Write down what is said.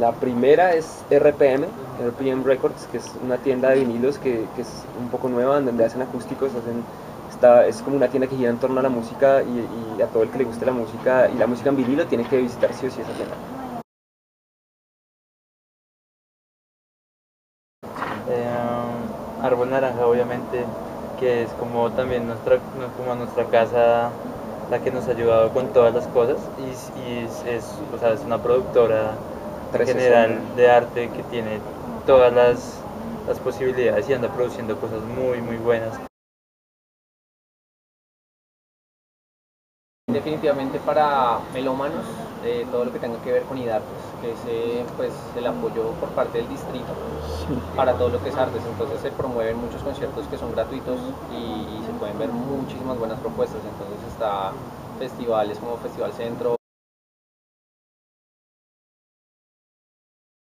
La primera es RPM, RPM Records, que es una tienda de vinilos que, es un poco nueva, donde hacen acústicos, hacen, está, es como una tienda que gira en torno a la música y, a todo el que le guste la música y la música en vinilo tiene que visitar sí o sí esa tienda. Eh, Árbol Naranja, obviamente, que es como también nuestra, como nuestra casa la que nos ha ayudado con todas las cosas y, es, o sea, es una productora general de arte que tiene todas las, las posibilidades y anda produciendo cosas muy, muy buenas. Definitivamente para melómanos, eh, todo lo que tenga que ver con IDARTES, que es eh, pues, el apoyo por parte del distrito para todo lo que es artes. Entonces se promueven muchos conciertos que son gratuitos y, y se pueden ver muchísimas buenas propuestas. Entonces está festivales como Festival Centro,